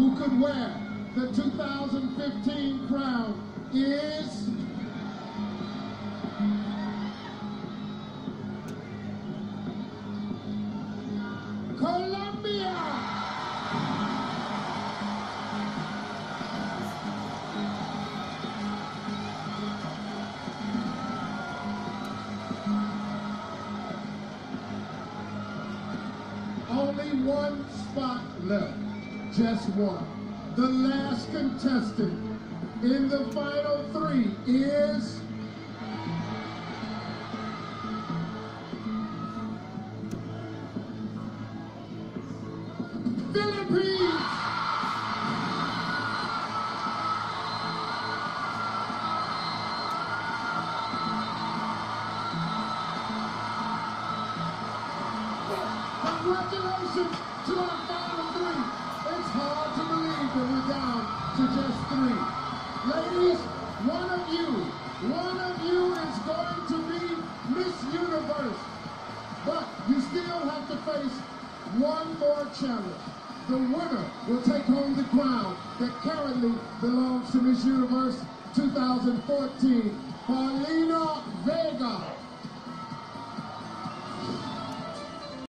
who could wear the 2015 crown is... Colombia! Only one spot left. Just one. The last contestant in the final three is... Philippines! Congratulations to our final three. To just three. Ladies, one of you, one of you is going to be Miss Universe. But you still have to face one more challenge. The winner will take home the crown that currently belongs to Miss Universe 2014, Paulina Vega.